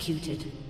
Executed.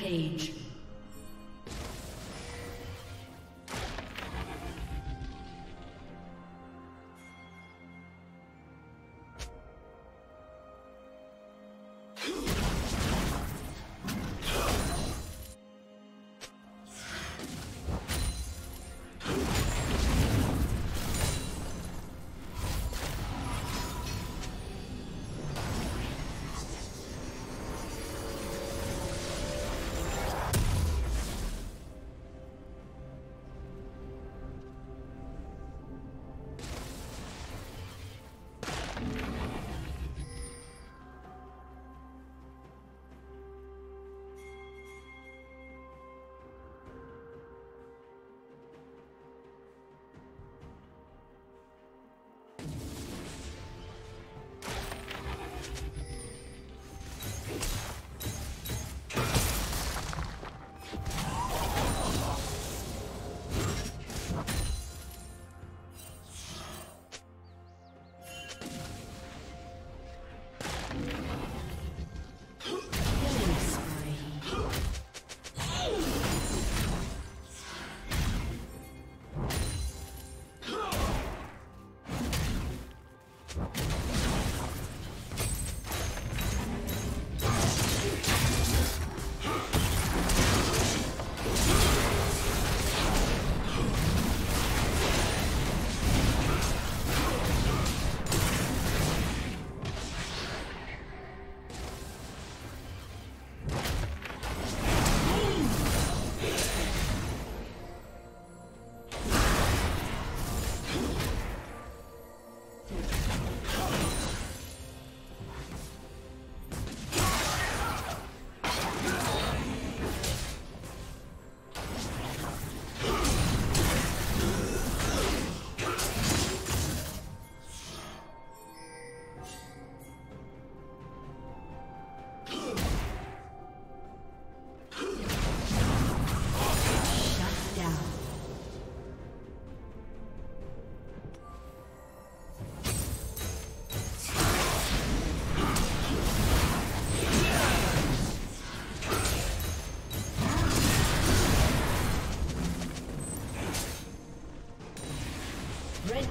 Rampage.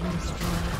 been destroyed.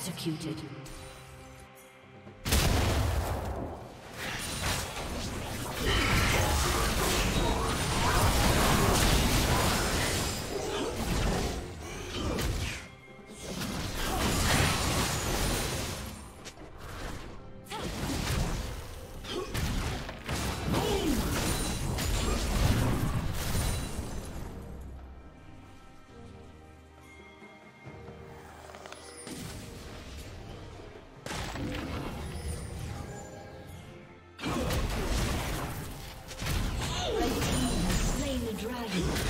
Executed. Rampage.